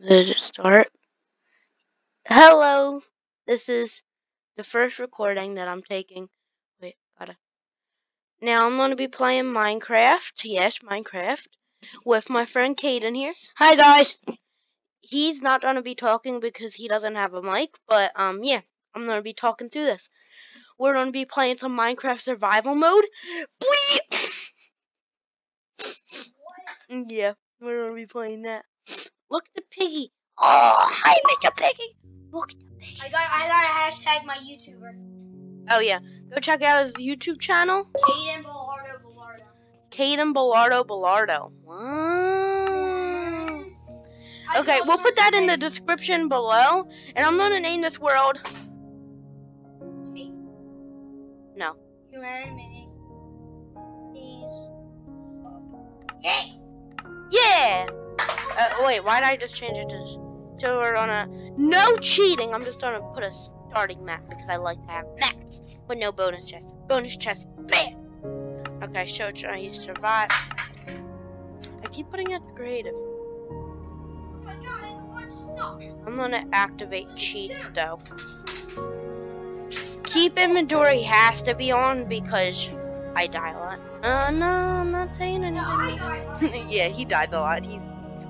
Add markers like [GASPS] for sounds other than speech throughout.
It start? Hello. This is the first recording that I'm taking. Wait, gotta. Now I'm gonna be playing Minecraft. Yes, Minecraft. With my friend Caden here. Hi guys. He's not gonna be talking because he doesn't have a mic, but um yeah, I'm gonna be talking through this. We're gonna be playing some Minecraft survival mode. Bleep! [LAUGHS] yeah, we're gonna be playing that. Look at the piggy. Oh, hi, Mr. Piggy. Look at the piggy. I got I got a hashtag my YouTuber. Oh yeah, go check out his YouTube channel, Caden Bellardo Bellardo. Caden Bellardo Bellardo. Wow. Okay, we'll put that in the description below, and I'm gonna name this world. Me. No. Humanity. Please. Hey. Yeah. Uh, wait, why did I just change it to? So we're gonna no cheating. I'm just gonna put a starting map because I like to have maps, but no bonus chest. Bonus chest, bam. Okay, so it's gonna survive. I keep putting it creative. A. I'm gonna activate cheat though. Keep inventory has to be on because I die a lot. Uh, no, I'm not saying anything. [LAUGHS] yeah, he dies a lot. He's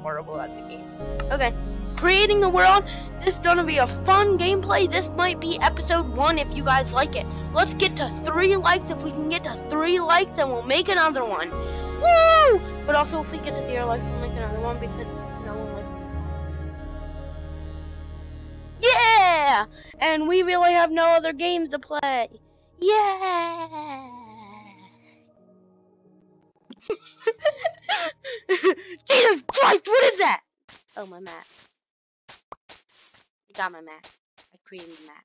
horrible at the game. Okay. Creating the world. This is gonna be a fun gameplay. This might be episode one if you guys like it. Let's get to three likes. If we can get to three likes, then we'll make another one. Woo! But also, if we get to zero likes, we'll make another one because no one likes. Yeah! And we really have no other games to play. Yeah! [LAUGHS] Jesus Christ, what is that? Oh, my map. I got my map. I created a map.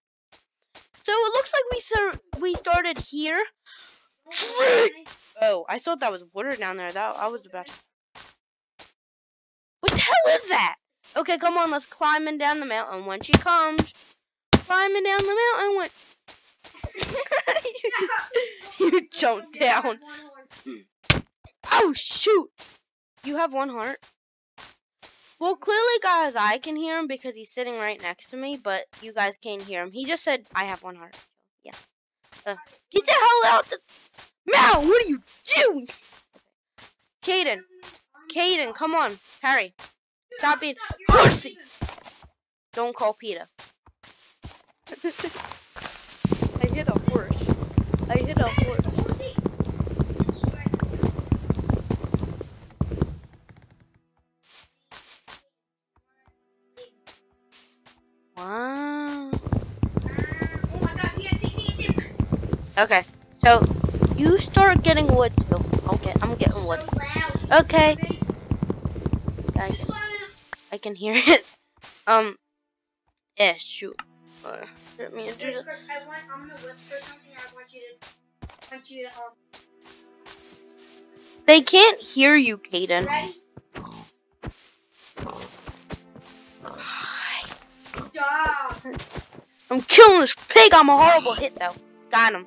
So it looks like we we started here. Oh, I thought that was water down there. That I was about. To... What the hell is that? Okay, come on, let's climb in down the mountain. When she comes, climbing down the mountain. When [LAUGHS] you, [LAUGHS] you jumped down. Oh shoot! You have one heart. Well, clearly, guys, I can hear him because he's sitting right next to me, but you guys can't hear him. He just said, I have one heart. Yeah. Uh, get the hell out! The... Mal, what are you doing? Caden, Caden, come on. Harry, stop being pussy. Don't call Peter. [LAUGHS] I hit a horse. I hit a horse. Wow. Oh my god, TNT, TNT. Okay, so you start getting wood too. Okay, I'm getting wood. Okay. I, It's just loud enough. I can hear it. Um, yeah, shoot. Uh, let me do Wait, this. I want, I'm gonna whisper something. I want you to, want you to, um, They can't hear you, Caden. ready? Stop. I'm killing this pig. I'm a horrible hit though. Got him.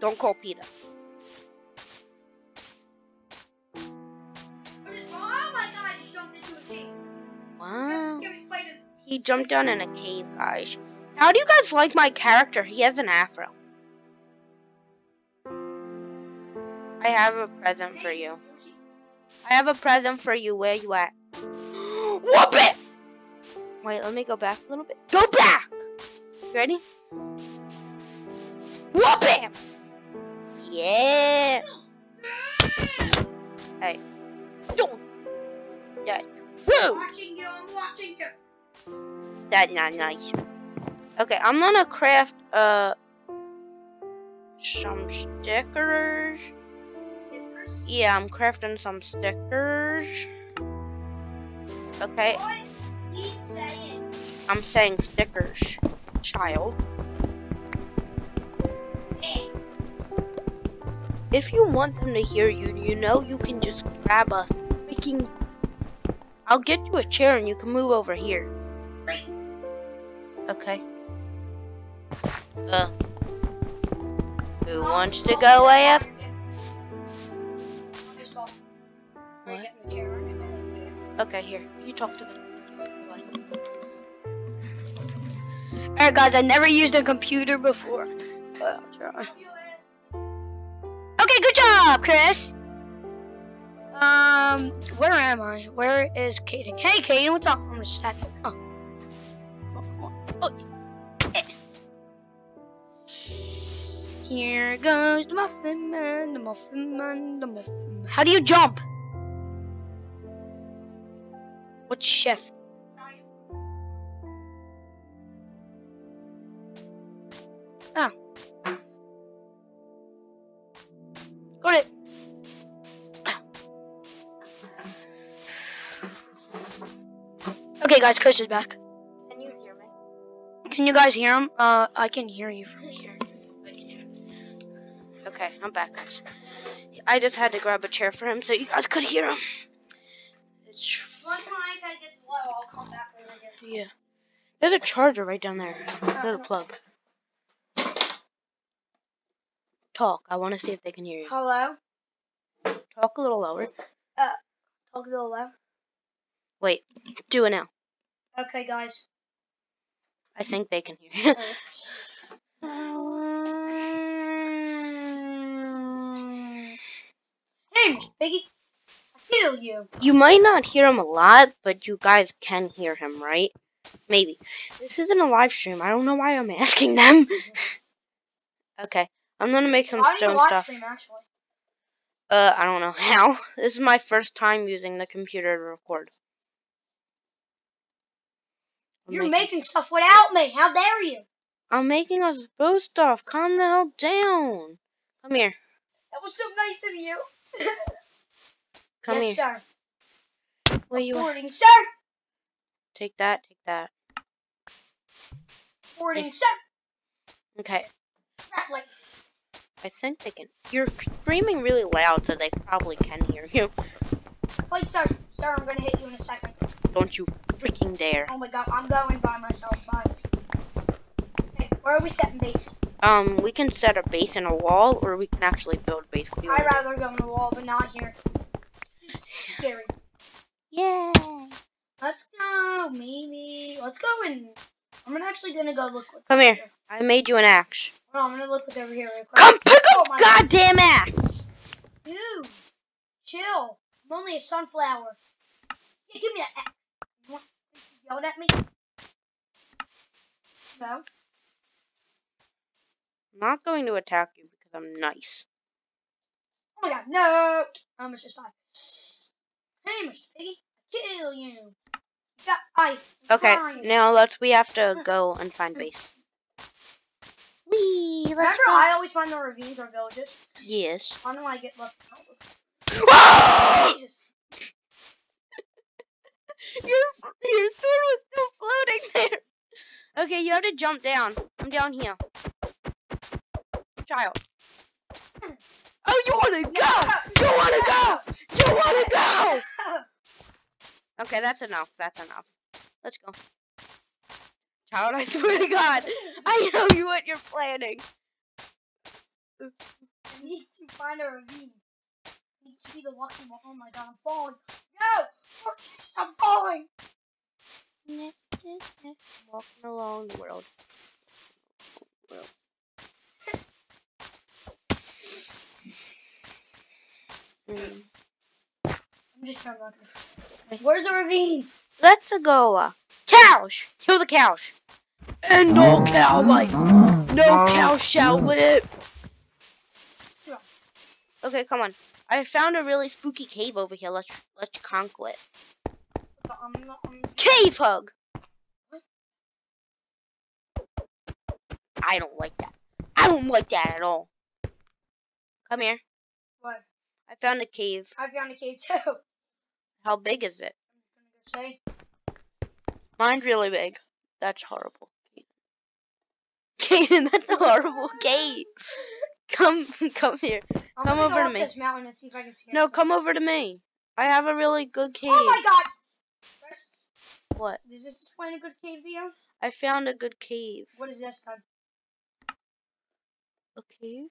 Don't call Peter. What is- my god, I just jumped into a cave. Wow. He jumped down in a cave, guys. How do you guys like my character? He has an afro. I have a present for you. I have a present for you. Where you at? [GASPS] Whoop it! Wait, let me go back a little bit. Go back! You ready? Whoop him! Yeah! Hey. Don't! That. Woo! Watching you, I'm watching you. That's not nice. Okay, I'm gonna craft uh some stickers. Yeah, I'm crafting some stickers. Okay, What? Saying. I'm saying stickers, child. Hey. If you want them to hear you, you know you can just grab a freaking. I'll get you a chair and you can move over here. Okay. Uh. Who wants to go AF? Just go. What? Get in the chair. Okay, here. You talk to them. Alright, guys, I never used a computer before. Okay, good job, Chris. Um, where am I? Where is Caden? Hey, Caden, what's up? I'm gonna. Oh. Come on, come on. Oh. Eh. Here goes the Muffin Man, the Muffin Man, the Muffin Man. How do you jump? What's shift? Guys, Chris is back. Can you hear me? Can you guys hear him? Uh, I can hear you from here. Okay, I'm back, guys. I just had to grab a chair for him so you guys could hear him. It's Once my iPad gets low, I'll come back over here. yeah. There's a charger right down there. Little plug. Talk. I want to see if they can hear you. Hello? Talk a little lower. Uh, talk a little loud. Wait. Do it now. Okay, guys. I think they can hear you. [LAUGHS] Hey, Piggy. I feel you. You might not hear him a lot, but you guys can hear him, right? Maybe. This isn't a live stream. I don't know why I'm [LAUGHS] asking them. [LAUGHS] okay. I'm gonna make some How stone stuff. stream. Uh, I don't know how. This is my first time using the computer to record. You're making, making stuff without me. How dare you? I'm making us both stuff. Calm the hell down. Come here. That was so nice of you. [LAUGHS] Come yes, here. sir. Where you? Reporting, sir. Take that. Take that. Reporting, sir. Okay. Roughly. I think they can. You're screaming really loud, so they probably can hear you. Fight, sir. Sir, I'm gonna hit you in a second. Don't you freaking dare. Oh my god, I'm going by myself. Bye. Hey, where are we setting base? Um, we can set a base in a wall, or we can actually build base. What do you I'd rather go in the wall, but not here. It's scary. Yeah. Let's go, maybe. Let's go and I'm actually gonna go look Come over here. I made you an axe. On, I'm gonna look what's over here real quick. Come pick Oh up my God. goddamn axe. Dude, chill. I'm only a sunflower. Yeah, give me that axe. You want you yelled at me? No. I'm not going to attack you because I'm nice. Oh my god, no! Oh, I almost just died. Hey, Mr. Piggy, kill you. Got Okay, now let's. We have to go and find base. Wee. Let's Remember, go. I always find the ravines or villages. Yes. I don't know I get left out. [GASPS] Jesus. Your sword was still floating there. Okay, you have to jump down. I'm down here. Child. Oh, you wanna go? You wanna go? You wanna go? Okay, that's enough. That's enough. Let's go. Child, I swear to God, I know you what you're planning. I need to find a ravine. I need to be the lucky one. Oh my god, I'm falling. No! Oh, Jesus, I'm falling! Walking along the world. World. Mm. I'm just trying not to. Where's the ravine? Let's go. Uh, cows! Kill the cows! End all cow life! No cow shall live! Okay, come on. I found a really spooky cave over here. Let's let's conquer it. I'm not, I'm, Cave hug! I don't like that. I don't like that at all. Come here. what? I found a cave. I found a cave too. [LAUGHS] How big is it? gonna go say. Mine's really big. That's horrible. Caden, [LAUGHS] that's a horrible cave. [LAUGHS] Come, [LAUGHS] come here. I'm Come over to me. this mountain and see if I can see No, come over to me. I have a really good cave. Oh my god! What? Does this explain a good cave you? I found a good cave. What is this then? A cave?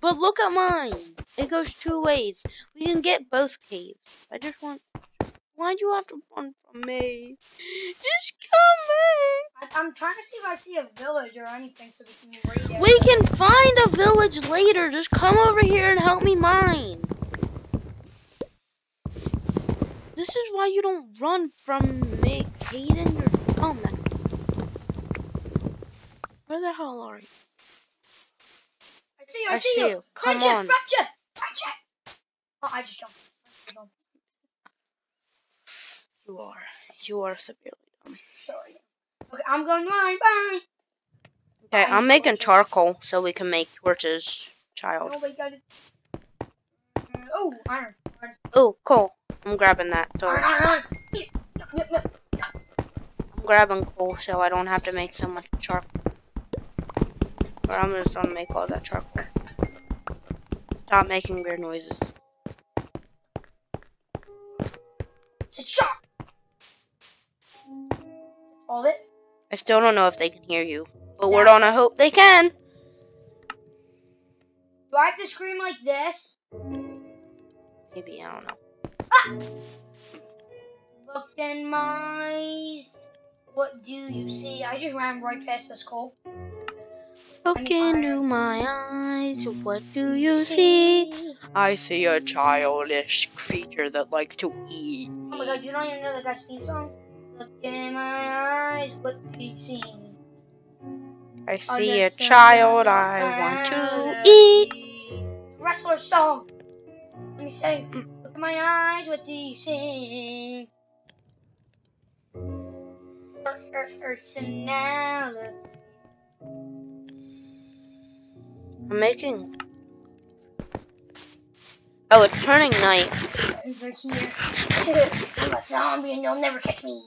But look at mine. It goes two ways. We can get both caves. I just want. Why'd you have to run from me? Just come I, I'm trying to see if I see a village or anything so we can raid back. it. We can find a village later. Just come over here and help me mine. This is why you don't run from me, Caden. You're dumb. Where the hell are you? I see you. I, I see, see you. you. Come on. Gotcha. Gotcha. Oh, I just jumped. You are. You are severely dumb. Sorry. Okay, I'm going mine. Bye. Okay, I'm making torches. charcoal so we can make torches, child. Nobody got it. Uh, oh, iron. Iron. Oh, cool. I'm grabbing that. So Iron, iron. I'm grabbing coal so I don't have to make so much charcoal. Or I'm just gonna make all that charcoal. Stop making weird noises. It's a shot. That's all it. I still don't know if they can hear you, but Yeah. we're gonna hope they can. Do I have to scream like this? Maybe I don't know. Ah! Look in my eyes. What do you see? I just ran right past this coal. Look into my eyes. What do you see? I see a childish creature that likes to eat. Oh my god, you don't even know the guy's theme song? Look in my eyes, what do you see? I see a child I want to eat. Wrestler song. Let me say, mm. look in my eyes, what do you see? Per- per- Personality. I'm making. Oh, it's turning night. Here. [LAUGHS] I'm a zombie and you'll never catch me.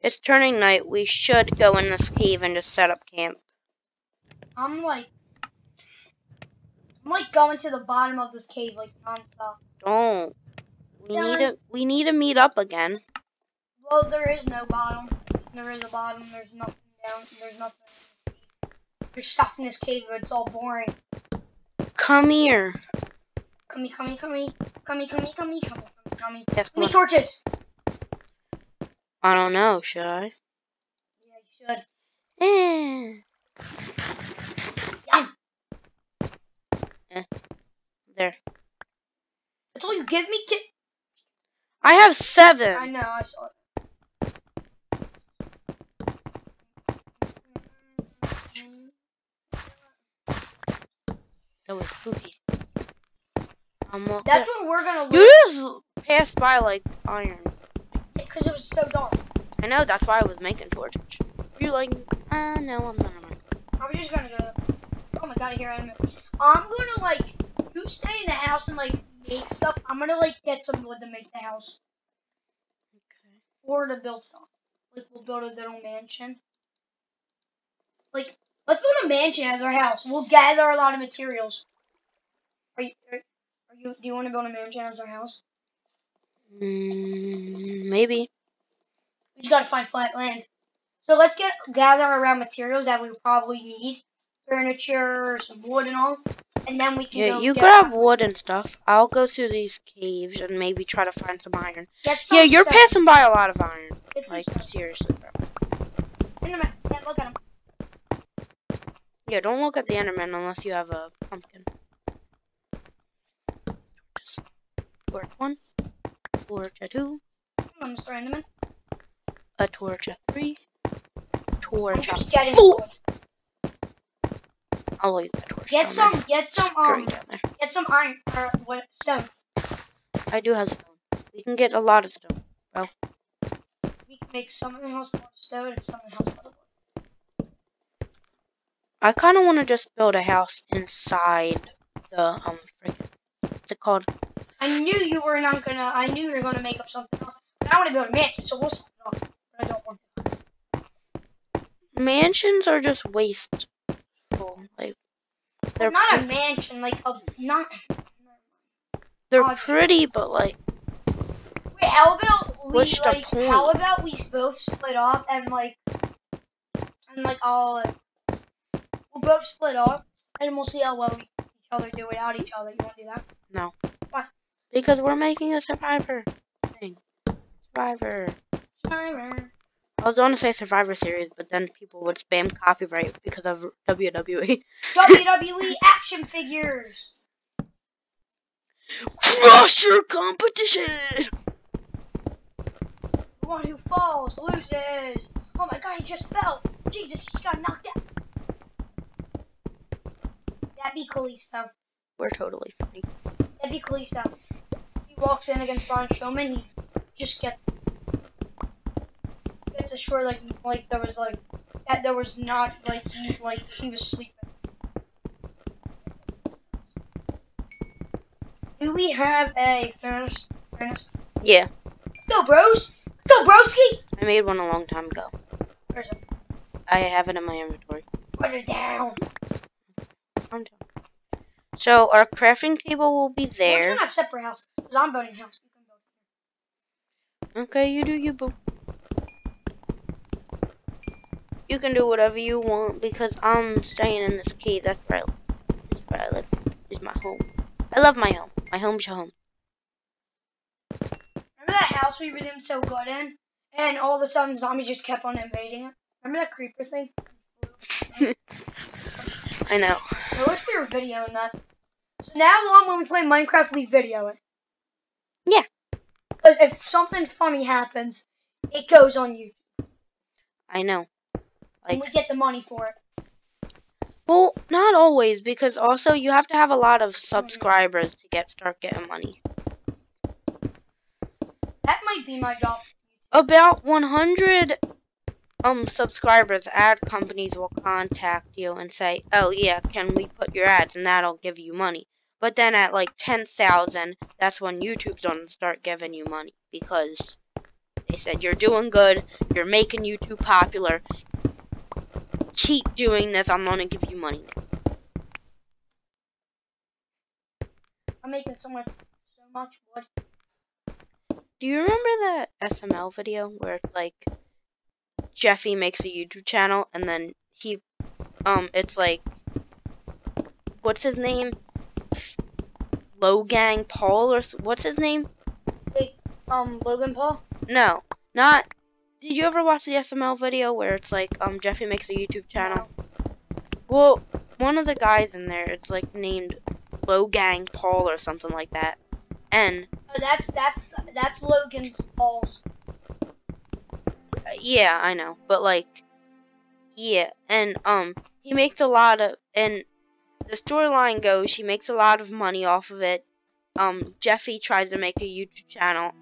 It's turning night. We should go in this cave and just set up camp. I'm like, I'm like going to the bottom of this cave like nonstop. Don't. We Yeah, need like- to. We need to meet up again. Well, there is no bottom. There is a bottom. There's nothing down. There's nothing. in this cave. There's stuff in this cave, but it's all boring. Come here. Come here, come here, come here, come here, come here, come here, come here, come here. Yes, Give me what? torches. I don't know. Should I? Yeah, you should. Eh. Yum. There. That's all you give me, kid. I have seven. I know. I saw it. That was spooky. That's what we're gonna lose. you just passed by like iron. Because it was so dark. I know. That's why I was making torches. You're like, uh, no, I'm not. I was just gonna go. Oh my god, here I enemy. I'm gonna like you stay in the house and like make stuff. I'm gonna like get some wood to make the house Okay. or to build stuff. Like we'll build a little mansion. Like let's build a mansion as our house. We'll gather a lot of materials. Are you? Are you? Do you want to build a mansion as our house? Mm, maybe. We just gotta find flat land. So let's get gather around materials that we probably need, furniture, some wood, and all, and then we can Yeah, go you grab wood and stuff. I'll go through these caves and maybe try to find some iron. Some Yeah, you're stuff. passing by a lot of iron. Get Like seriously, bro. Enderman. Yeah, look at him. Yeah, don't look at the Enderman unless you have a pumpkin. Torch one, torch a two, I'm Mr. Enderman. a torch a three, I'm torch a just getting four. I'll leave that torch Get some. Get some. Um. There. Get some iron. Or what? Stone. I do have stone. We can get a lot of stone. We can make some in the house out of stone and some in the house out of wood. I kind of want to just build a house inside the um. Friggin', what's it called? I knew you were not gonna. I knew you were gonna make up something else. But I want to build a mansion, so we'll start off. But I don't want. Mansions are just wasteful. Like they're not a mansion, like a not. they're oh, pretty, but like Wait, how about we What's the like? point? How about we both split off and like, and like all like, we'll both split off and we'll see how well we, each other do without each other. You want to do that? Because we're making a survivor. Thing. Survivor. Survivor. I was going to say Survivor Series, but then people would spam copyright because of. WWE. WWE [LAUGHS] action figures. Crush your competition! The one who falls loses. Oh my god, he just fell. Jesus, he just got knocked out. That'd be Kalisto. We're totally funny. That'd be Kalisto. He walks in against Braun Strowman. He just gets gets assured like like there was like that there was not like he like he was sleeping. Do we have a fairness? fairness? Yeah, Let's go, bros. Let's go, broski. I made one a long time ago. Where's it? I have it in my inventory. Put it down. I'm done. So our crafting table will be there. We're to have separate houses. I'm building house. You can build. Okay, you do you, boo. You can do whatever you want because I'm staying in this cave. That's where I live. This is where I live. Is my home. I love my home. My home's your home. Remember that house we were doing so good in, and all of a sudden zombies just kept on invading it. Remember that creeper thing? [LAUGHS] I know. I wish we were videoing that. Now on when we play Minecraft, we video it. Yeah. Because if something funny happens, it goes on YouTube, I know. and we get the money for it. well, not always because also you have to have a lot of subscribers to get start getting money. That might be my job. About 100 um subscribers, ad companies will contact you and say, "Oh yeah, can we put your ads?" and that'll give you money. But then at like 10,000, that's when YouTube's gonna start giving you money because they said you're doing good, you're making YouTube popular. Keep doing this. I'm gonna give you money. I'm making so much, so much wood. Do you remember that SML video where it's like Jeffy makes a YouTube channel and then he um it's like what's his name? Logang Paul or what's his name? Um, Logan Paul. No, not Did you ever watch the SML video where it's like um Jeffy makes a YouTube channel? Well, one of the guys in there it's like named Logang Paul or something like that. And Oh, that's that's that's Logan's Paul's. Uh, yeah, I know, but like, yeah, and um, he makes a lot of, and the storyline goes, she makes a lot of money off of it. Um, Jeffy tries to make a YouTube channel.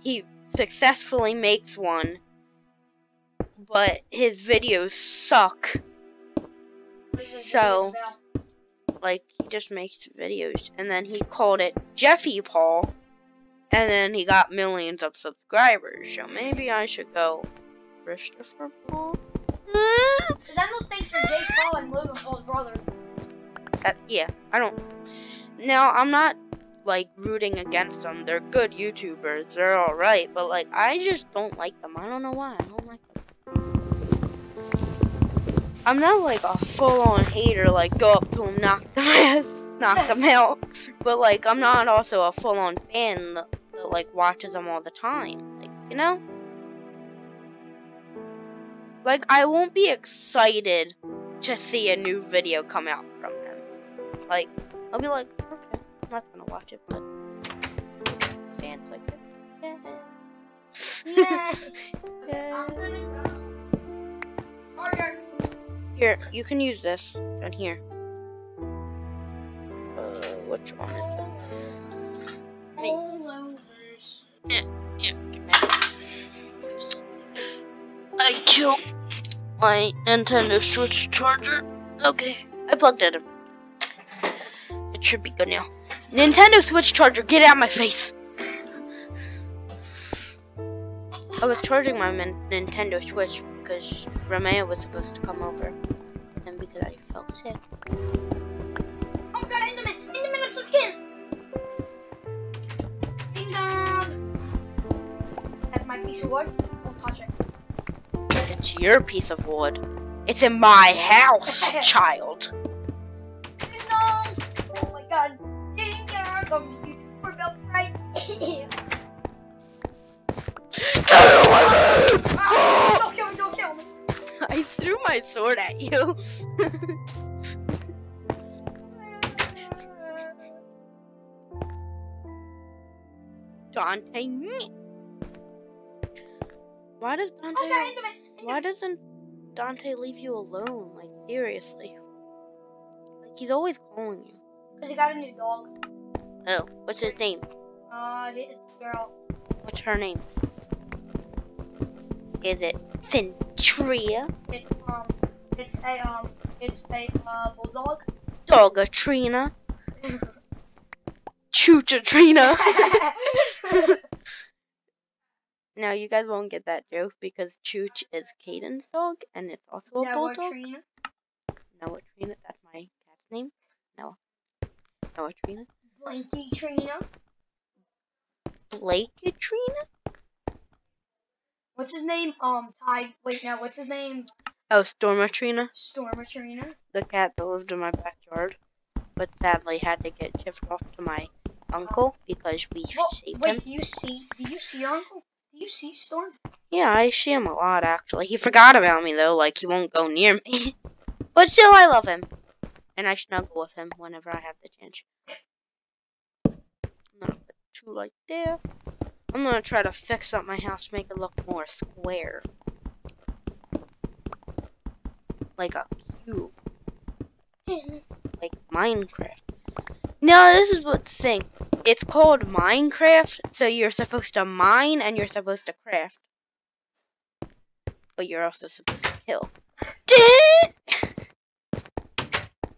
He successfully makes one, but his videos suck. So- Like, he just makes videos, and then he called it Jeffy Paul, and then he got millions of subscribers. So maybe I should go Christopher Paul. Cause I don't think you're Jake Paul and Logan Paul's brother. Uh, yeah, I don't. Now I'm not like rooting against them. They're good YouTubers. They're all right, but like I just don't like them. I don't know why. I don't like them. I'm not like a full-on hater. Like go up to [LAUGHS] them, knock them, knock them out. But like I'm not also a full-on fan that, that like watches them all the time. Like you know. Like I won't be excited to see a new video come out from them. Like, I'll be like, okay, I'm not gonna watch it, but fans like, yeah. [LAUGHS] Yeah. Yeah. I'm gonna go. Harder. Here, you can use this down here. Uh, which one is it? Me. Overs. Yeah. I killed my Nintendo Switch charger. Okay, I plugged it in. Should be good now. Nintendo Switch charger, get out of my face! I was charging my Nintendo Switch because Romeo was supposed to come over, and because I felt sick. Oh my god, Enderman! Enderman, I'm so scared! Ding dong! That's my piece of wood. Don't touch it. It's your piece of wood. It's in my house, [LAUGHS] child. My sword at you. [LAUGHS] Dante. Why does Dante? Oh, Enderman. Why doesn't Dante leave you alone? Like seriously. Like he's always calling you. Because he got a new dog. Oh, what's his name? Uh, it's a girl. What's her name? Is it Centria? It's it's a um, it's a uh, bulldog. Dogatrina? Choochatrina? [LAUGHS] now you guys won't get that joke because Chooch is Caden's dog and it's also a Noah bulldog. Trina. Noah Trina, that's my cat's name. Noah. Noah Trina. Blanky Trina. Blake Trina? What's his name? Um, Ty. Wait, no. What's his name? Oh, Stormatrina. Stormatrina. The cat that lived in my backyard, but sadly had to get shipped off to my uncle because we Well, saved wait. him. Do you see? Do you see your uncle? Do you see Storm? Yeah, I see him a lot actually. He forgot about me though, like he won't go near me. [LAUGHS] but still, I love him, and I snuggle with him whenever I have the chance. I'm gonna put two right there. I'm gonna try to fix up my house, make it look more square, like a cube, [LAUGHS] like Minecraft. No, this is what's the thing. It's called Minecraft, so you're supposed to mine and you're supposed to craft but you're also supposed to kill. [LAUGHS]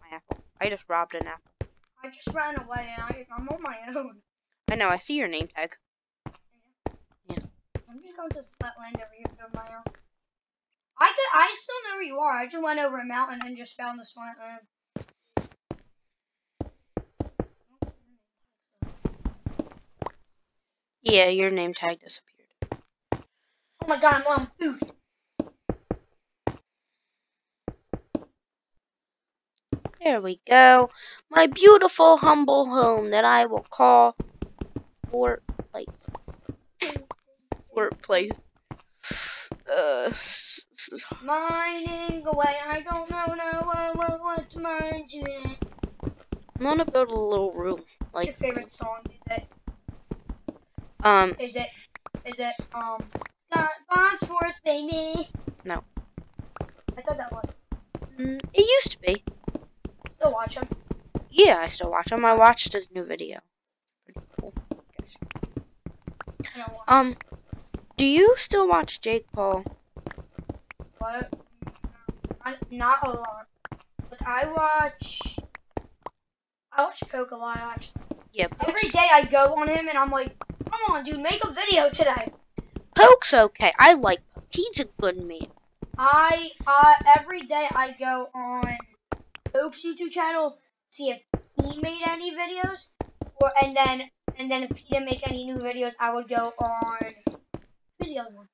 my apple. I just robbed an apple. I just ran away and I, I'm on my own. I know, I see your name tag. Yeah. I'm just going to Flatland over here to my house. I could, I still know where you are. I just went over a mountain and just found this flatland. Yeah, your name tag disappeared. Oh my god, I'm low on food. There we go. My beautiful, humble home that I will call workplace. Workplace. Uh, s- s- Mining away. I don't know, no, what, what, what to mine today. I'm gonna build a little room. What's your favorite song? Is it, um, is it, is it, um, not Bond Sports, baby? No. I thought that was. mm, it used to be. Still watch him. Yeah, I still watch him. I watched his new video. Pretty cool. Guys. I don't watch Um, do you still watch Jake Paul? What? I, not a lot. But I watch. I watch Coke a lot, actually. Yep. Every day I go on him and I'm like, come on, dude, make a video today. Poke's okay. I like Poke. He's a good man. I uh every day I go on Oak's YouTube channel see if he made any videos, or and then and then if he didn't make any new videos, I would go on who's the other one?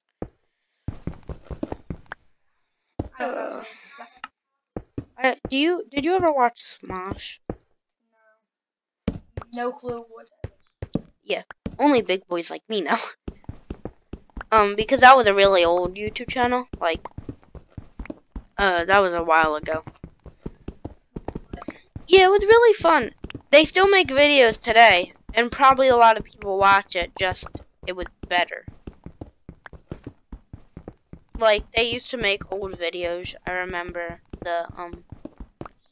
I don't know. his name. I, do you did you ever watch Smosh? No, no clue what. Yeah, only big boys like me know. Um, because that was a really old YouTube channel. Like, uh, that was a while ago. Yeah, it was really fun. They still make videos today, and probably a lot of people watch it. Just it was better. Like they used to make old videos. I remember the um,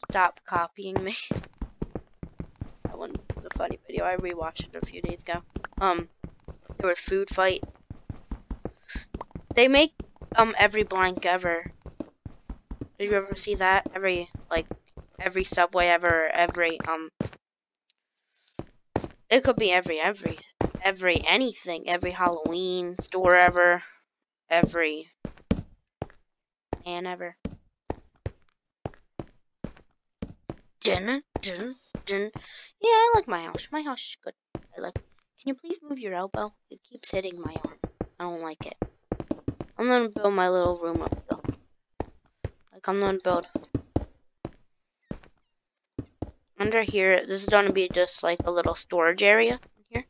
stop copying me. [LAUGHS] that one was a funny video. I rewatched it a few days ago. Um, there was food fight. They make um every blank ever. Did you ever see that? Every like every subway ever, every um it could be every every every anything, every Halloween store ever, every and ever. Dun, dun, dun. Yeah, I like my house. My house is good. I like. Can you please move your elbow? It keeps hitting my arm. I don't like it. I'm gonna build my little room up here. Like I'm gonna build under here. This is gonna be just like a little storage area in here,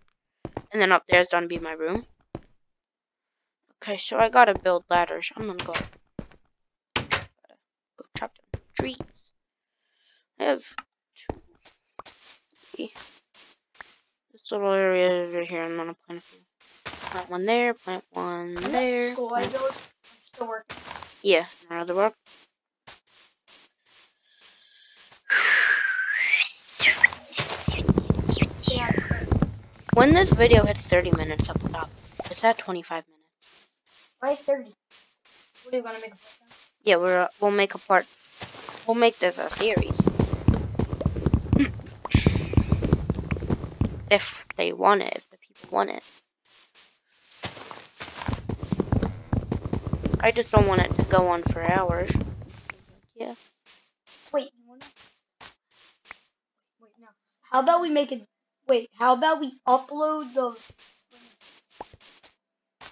and then up there is gonna be my room. Okay, so I gotta build ladders. I'm gonna go. Gotta little area over here. I'm gonna plant a few. Plant one there, plant one I'm there. school. I plant- go. I'm still working. Yeah, another work. Yeah. When this video hits 30 minutes up the top, it's at 25 minutes. Why thirty. What are you gonna make a podcast? Yeah, we're uh, we'll make a part. We'll make this a series. If they want it, if the people want it. I just don't want it to go on for hours. Yeah. Wait, you wanna? Wait, no. How about we make it? Wait, how about we upload the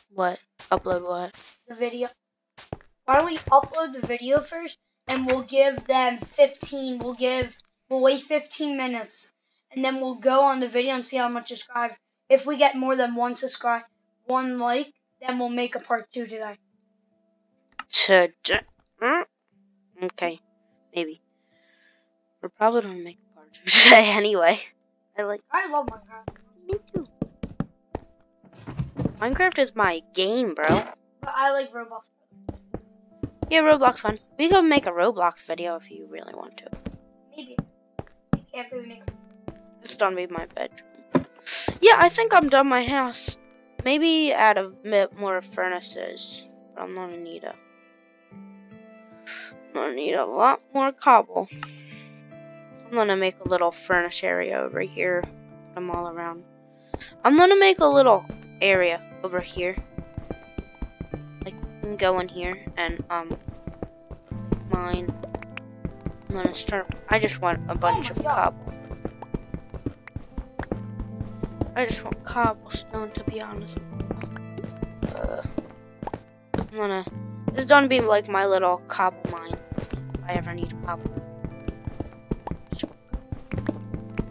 What? Upload what? the video? Why don't we upload the video first, and we'll give them 15. We'll give. We'll wait 15 minutes, and then we'll go on the video and see how much subscribe. If we get more than one subscribe, one like, then we'll make a part two today. Today. Okay, maybe. We're probably gonna make a part two [LAUGHS] today anyway. I like. I love Minecraft, Me too. Minecraft is my game, bro. but I like Roblox. Yeah, Roblox fun. We could make a Roblox video if you really want to. Maybe. Maybe after we make. Is gonna be my bedroom. Yeah, I think I'm done my house. Maybe add a bit more furnaces. But I'm gonna need a. I'm gonna need a lot more cobble. I'm gonna make a little furnace area over here. Put them all around. I'm gonna make a little area over here. Like, we can go in here and, um, mine. I'm gonna start. I just want a bunch my of God. cobble. I just want cobblestone to be honest. Uh, I'm gonna. This is gonna be like my little cobble mine. If I ever need cobble.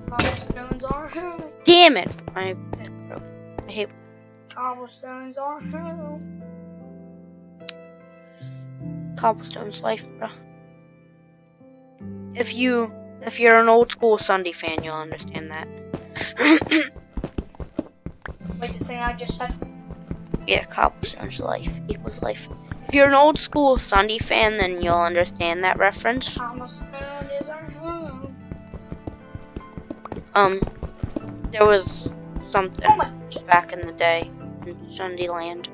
Cobblestones are home. Damn it! Broke. I hate. Cobblestones are home. Cobblestone's life, bro. If you, if you're an old school SSundee fan, you'll understand that. [CLEARS THROAT] Wait, the thing I just said. yeah, cobblestone's life equals life. If you're an old school SSundee fan, then you'll understand that reference. Cobblestone is our home. Um, there was something Oh back in the day in Sundyland.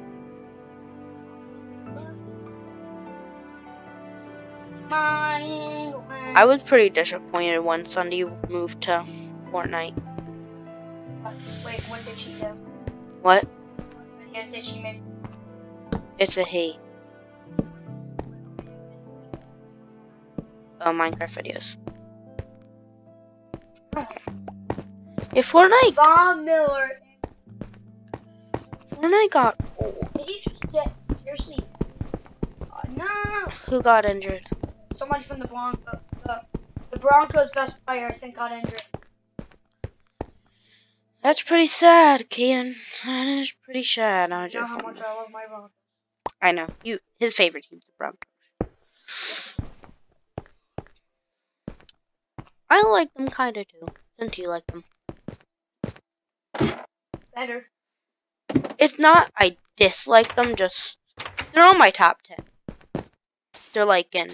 Mining. I was pretty disappointed when SSundee moved to Fortnite. Wait, what did she do? What? What videos did she make? It's a he. Uh, Minecraft videos. Yeah, Fortnite, Von Miller. Fortnite got old. Did you just get seriously? Uh, no. Who got injured? Somebody from the Broncos. The, the Broncos' best player, I think, got injured. That's pretty sad, Caden. That is pretty sad. I know how much I love my Broncos. I know you. His favorite team's the Broncos. I like them kinda too. Don't you like them? Better. It's not I dislike them, just they're on my top ten. They're like in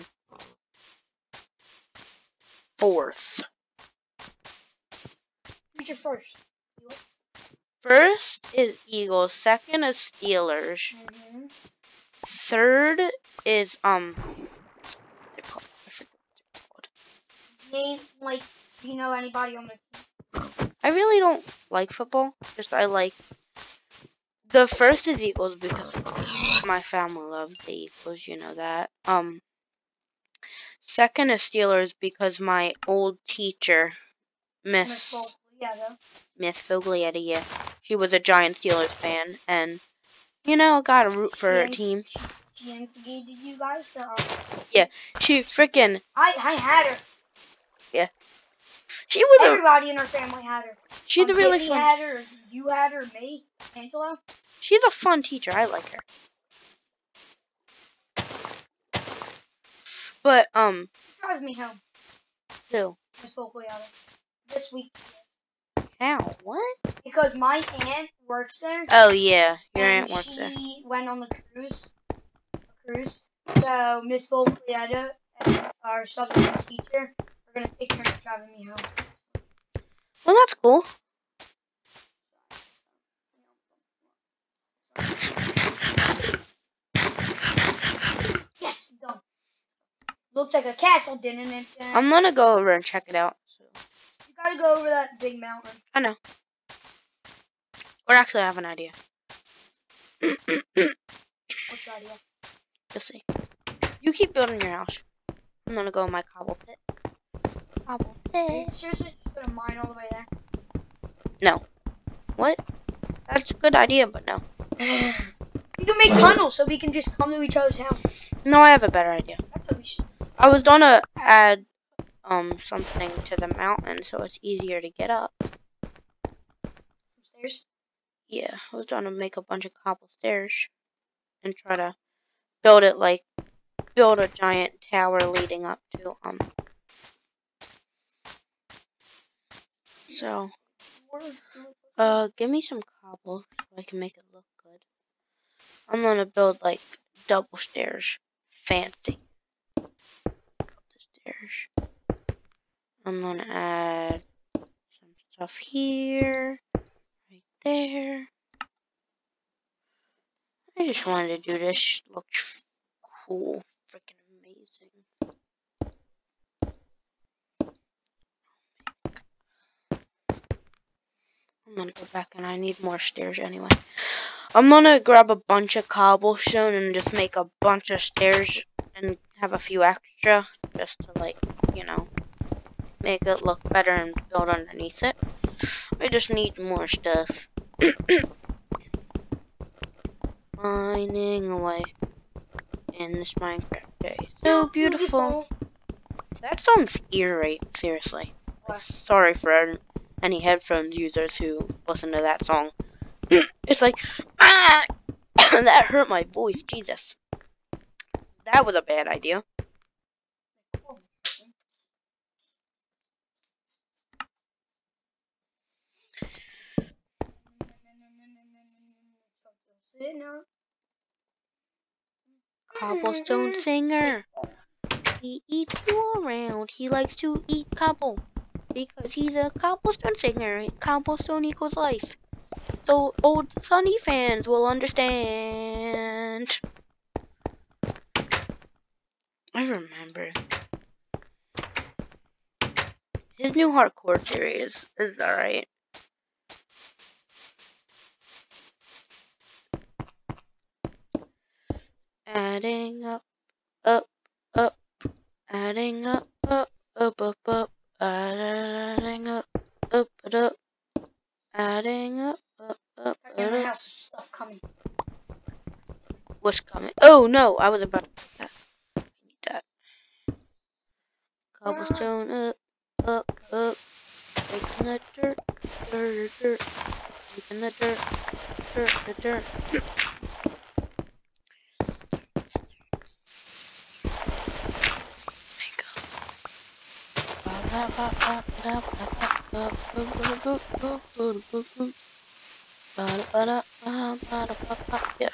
fourth. Who's your first? First is Eagles, second is Steelers, Mm-hmm. third is um it called? I forget what they're called. Name, like, do you know anybody on the team? I really don't like football. Just I like the first is Eagles because my family loves the Eagles, you know that. Um second is Steelers because my old teacher, Miss Miss. Yeah. Miss Foglietti, yeah. She was a giant Steelers fan and you know, gotta root for her team. She, she instigated you guys to. Uh, Yeah. She freaking I, I had her. Yeah. She was a Everybody in her family had her. she's a Um, really Tiffany fun had her. You had her. Me. Angelo. she's a fun teacher. I like her. But um She drives me home. who? Miss out This week. How? What? Because my aunt works there. Oh yeah, your aunt works she there. went on the cruise. Cruise. So Miss Volpieta and our substitute teacher are gonna take turns driving me home. Well, that's cool. Yes, done. Looks like a castle, didn't it? I'm gonna go over and check it out. So. you gotta go over that big mountain. I know. Or actually, I have an idea. What's your idea? You'll see. You keep building your house. I'm gonna go in my cobble pit. Cobble pit. seriously just gonna mine all the way there? No. What? That's a good idea, but no. [SIGHS] You can make tunnels so we can just come to each other's house. No, I have a better idea. That's what we should. I was gonna add um something to the mountain so it's easier to get up. Upstairs. Yeah, I was gonna make a bunch of cobble stairs and try to build it like build a giant tower leading up to um. So, uh, give me some cobble so I can make it look good. I'm gonna build like double stairs, fancy. Up the stairs. I'm gonna add some stuff here, there. I just wanted to do this. Looks cool, freaking amazing. I'm gonna go back and I need more stairs anyway. I'm gonna grab a bunch of cobblestone and just make a bunch of stairs and have a few extra just to like, you know, make it look better and build underneath it. I just need more stuff. Mining away in this Minecraft day. So beautiful. That sounds eerie, seriously. What? Sorry for any headphones users who listen to that song. [COUGHS] it's like, ah! [COUGHS] [COUGHS] that hurt my voice, Jesus. That was a bad idea. Cobblestone [LAUGHS] singer. He eats you around. He likes to eat cobble. Because he's a cobblestone singer. Cobblestone equals life. So old SSundee fans will understand. I remember. His new hardcore series is alright. Adding up, up, up, adding up, up, up, up, up, adding up, up, up, up, adding up, up, up, damn, I up. have stuff coming. What's coming? Oh no, I was about to put that. I need that. Cobblestone up, up, up. Taking the dirt, dirt, dirt. Taking the dirt, dirt, dirt, dirt.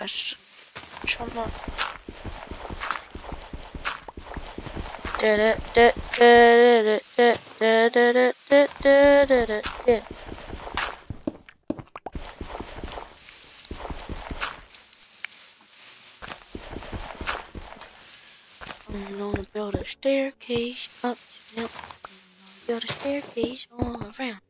Yes. Come on. Yeah. I'm gonna build a staircase up and down. I'm gonna build a staircase all around.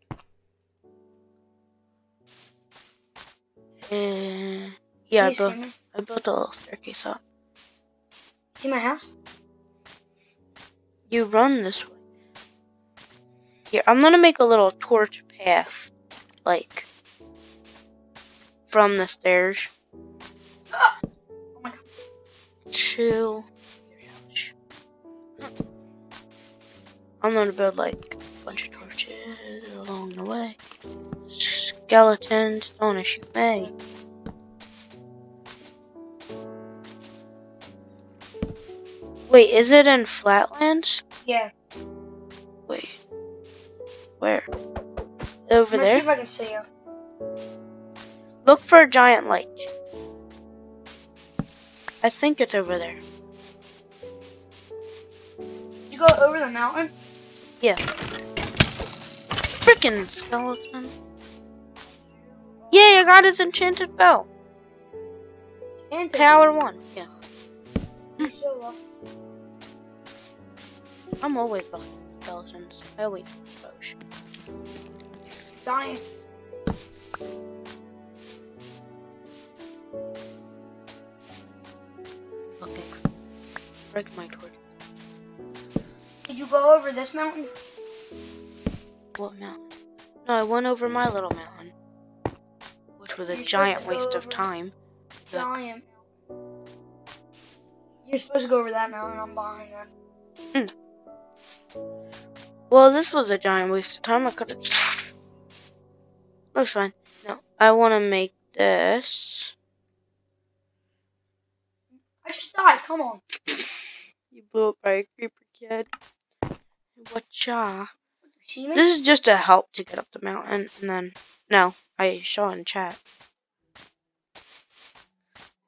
And yeah, I built. I built a little staircase up. See my house? You run this way. Here, I'm gonna make a little torch path, like from the stairs god. to. I'm gonna build like a bunch of torches along the way. Skeletons, don't shoot me. Wait, is it in Flatlands? Yeah. Wait. Where? Over there. Let me see if I can see you. Look for a giant lich. I think it's over there. Did you go over the mountain? Yeah. Frickin' skeleton. Yay, I got his enchanted bell. And Power one. Yeah. You're so lucky. I'm always behind skeletons. I always approach. Dying. Looking. Break my torch. Did you go over this mountain? What mountain? No, I went over my little mountain. Which was a You're giant waste of time. Giant. You're supposed to go over that mountain. I'm behind that. Hmm. Well, this was a giant waste of time. I could have. Looks fine. No, I want to make this. I just died. Come on. [LAUGHS] You blew up by a creeper kid. See me? This is just a help to get up the mountain, and then no, I saw in chat.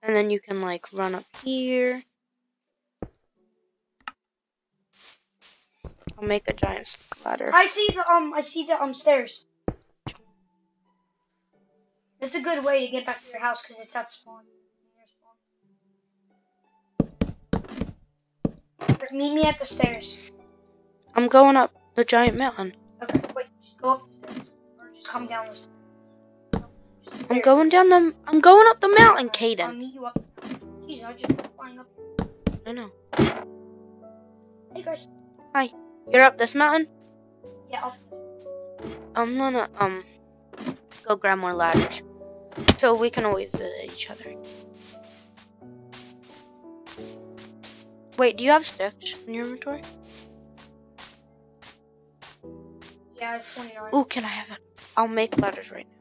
And then you can like run up here. I'll make a giant ladder. I see the um. I see the um stairs. It's a good way to get back to your house because it's at spawn. Meet me at the stairs. I'm going up the giant mountain. Okay, wait. Just go up the stairs, or just come down the stairs. I'm going down the. I'm going up the mountain, I'll meet you up. Jeez, I just flying up. I know. Hey guys. You're up this mountain. Yeah, I'll, I'm gonna um go grab more ladders, so we can always visit each other. Wait, do you have sticks in your inventory? yeah, I have 29. Oh, can I have it? I'll make ladders right now.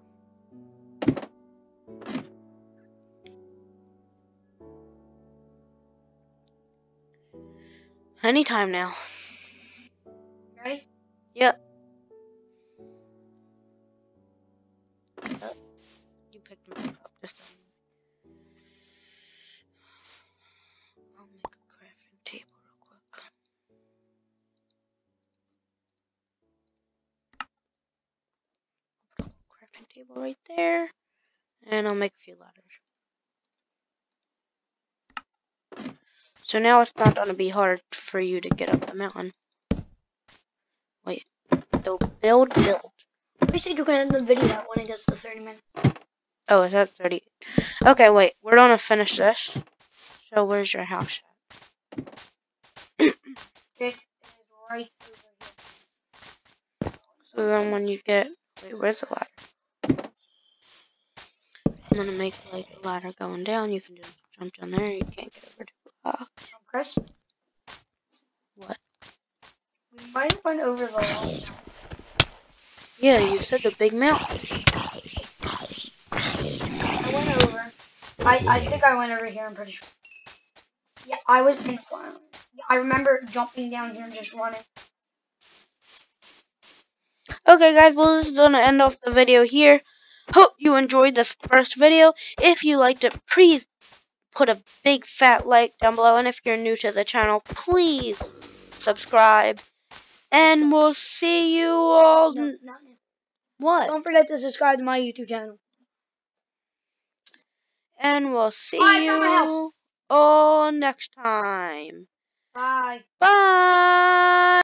Anytime now. Yep. Uh, you picked me up time. I'll make a crafting table real quick. Put a crafting table right there. And I'll make a few ladders. So now it's not gonna be hard for you to get up the mountain. Wait. So build, build. You said you're gonna end the video at when it gets to 30 minutes. Oh, is that 30? Okay, wait. We're gonna finish this. So where's your house [COUGHS] is right. So then when you get... Wait, where's the ladder? I'm gonna make like a ladder going down. You can just jump down there. You can't get over to the. Um, Chris? What? We might have went over the wall. Yeah, you said the big mountain. I went over. I, I think I went over here, I'm pretty sure. Yeah, I was in front. I remember jumping down here and just running. Okay, guys, well, this is going to end off the video here. Hope you enjoyed this first video. If you liked it, please put a big fat like down below. And if you're new to the channel, please subscribe. And we'll see you all. No. What? Don't forget to subscribe to my YouTube channel. And we'll see Bye, found my house. you all next time. Bye. Bye.